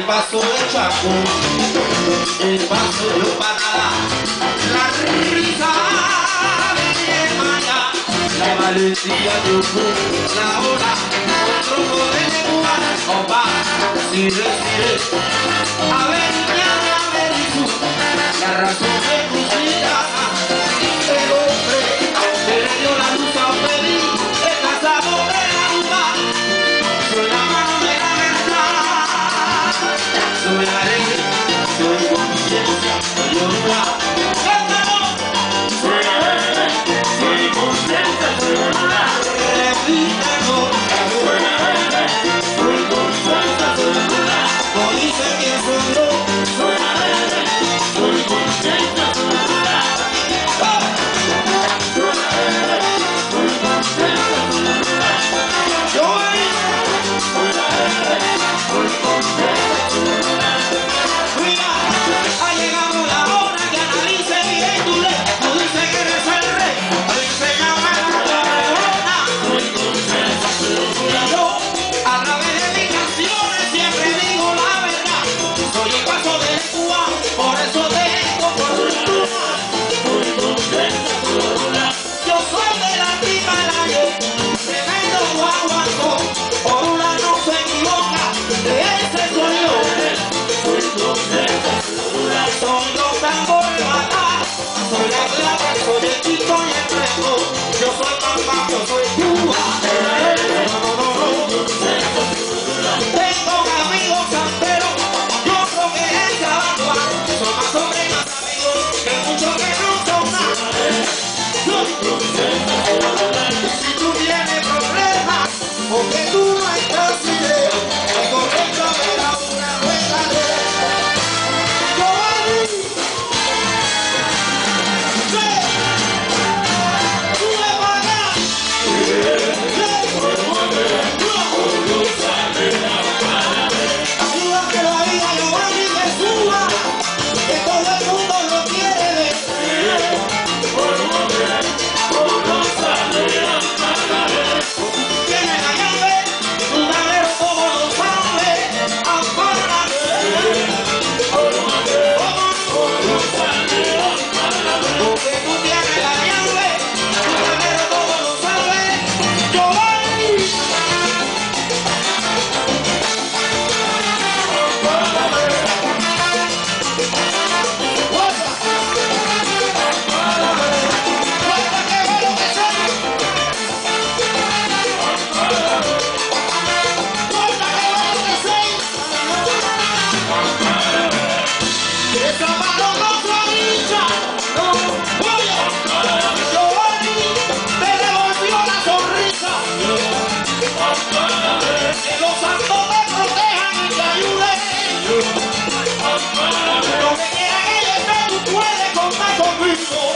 el vaso de Chaco, el vaso de Parada, la risa de Maya, la valentía de Ucú, la ola, el tronco de Nebuana, opa, si decide, a ver, ya, la razón de for. soy la plata, soy el quinto y el fresco, yo soy papá, yo soy Please,